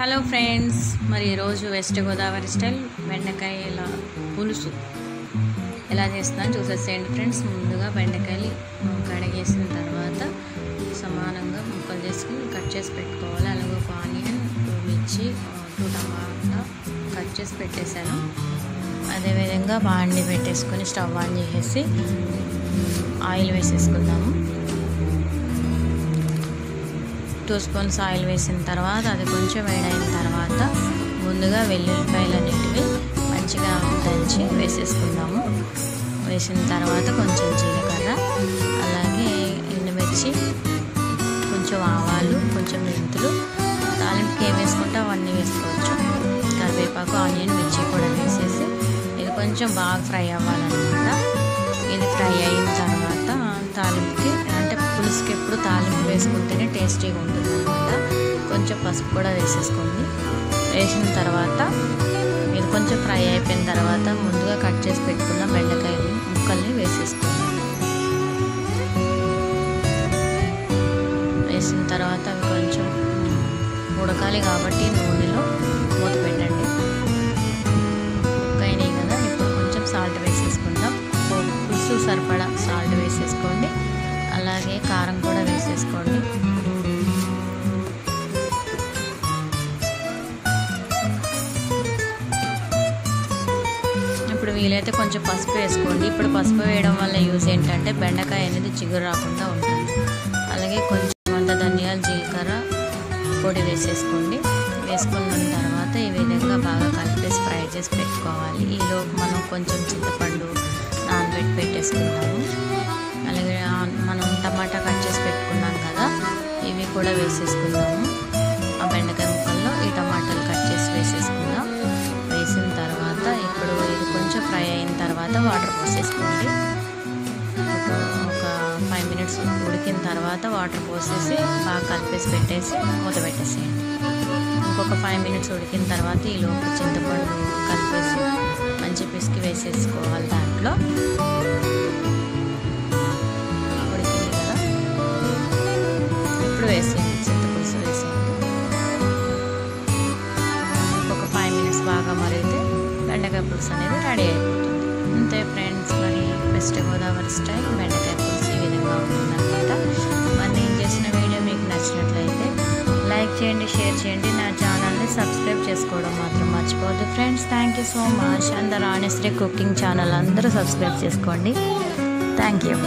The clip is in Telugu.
హలో ఫ్రెండ్స్ మరి ఈరోజు వెస్ట్ గోదావరి స్టైల్ బెండకాయల పులుసు? ఎలా చేస్తున్నాను చూసేసేయండి ఫ్రెండ్స్. ముందుగా బెండకాయలు కడిగేసిన తర్వాత సమానంగా ముక్కలు చేసుకుని కట్ చేసి పెట్టుకోవాలి. అలాగే ఒక ఆనియన్ మిర్చి టూ టమాటా కట్ చేసి పెట్టేశాను. అదేవిధంగా బాండి పెట్టేసుకొని స్టవ్ ఆన్ చేసేసి ఆయిల్ వేసేసుకుందాము. టూ స్పూన్స్ ఆయిల్ వేసిన తర్వాత అది కొంచెం వేడైన తర్వాత ముందుగా వెల్లుల్లిపాయలు అనేటివి మంచిగా దంచి వేసేసుకుందాము. వేసిన తర్వాత కొంచెం జీలకర్ర అలాగే ఎండుమిర్చి కొంచెం ఆవాలు కొంచెం మెంతులు తాలింపుకి ఏం వేసుకుంటే అవన్నీ వేసుకోవచ్చు. కరివేపాకు ఆనియన్ మిర్చి కూడా వేసేసి ఇది కొంచెం బాగా ఫ్రై అవ్వాలన్నమాట. ఇది ఫ్రై అయిన వేసుకుంటేనే టేస్టీగా ఉంటుంది అనమాట కొంచెం పసుపు కూడా వేసేసుకోండి. వేసిన తర్వాత ఇది కొంచెం ఫ్రై అయిపోయిన తర్వాత ముందుగా కట్ చేసి పెట్టుకున్న బెండకాయలు ముక్కల్ని వేసేసుకోండి. వేసిన తర్వాత అవి కొంచెం ఉడకాలి కాబట్టి నూనె అలాగే కారం కూడా వేసేసుకోండి. ఇప్పుడు వీలైతే కొంచెం పసుపు వేసుకోండి. ఇప్పుడు పసుపు వేయడం వల్ల యూజ్ ఏంటంటే బెండకాయ అనేది చిగురు రాకుండా ఉంటుంది. అలాగే కొంచెం అంత ధనియాలు జీలకర్ర పొడి వేసేసుకోండి. వేసుకున్న తర్వాత ఈ విధంగా బాగా కలిపేసి ఫ్రై చేసి పెట్టుకోవాలి. ఈలోపు మనం కొంచెం చింతపండు నానబెట్టి పెట్టేసుకుందాము. కూడా వేసేసుకుందాము. ఆ బెండకాయ ముక్కల్లో ఈ టమాటాలు కట్ చేసి వేసేసుకుందాం. వేసిన తర్వాత ఇప్పుడు ఇది కొంచెం ఫ్రై అయిన తర్వాత వాటర్ పోసేసుకోండి. ఒక ఫైవ్ మినిట్స్ ఉడికిన తర్వాత వాటర్ పోసేసి బాగా కలిపేసి పెట్టేసి మూత పెట్టేసేయండి. ఇంకొక ఫైవ్ మినిట్స్ ఉడికిన తర్వాత ఈ లోపు చింతపండు కలిపేసి మంచి పిసికి వేసేసుకోవాలి దాంట్లో. రెడీ అయిపోతుంది అంతే ఫ్రెండ్స్ మరి వెస్ట్ గోదావరి స్టైల్ బెండకాయ పులుసు ఈ విధంగా ఉంటుందన్నమాట. మరి నేను చేసిన వీడియో మీకు నచ్చినట్లయితే లైక్ చేయండి షేర్ చేయండి. నా ఛానల్ని సబ్స్క్రైబ్ చేసుకోవడం మాత్రం మర్చిపోవద్దు. Friends thank you so much అందరు ఆనెస్ట్రీ కుకింగ్ ఛానల్ అందరూ సబ్స్క్రైబ్ చేసుకోండి. Thank you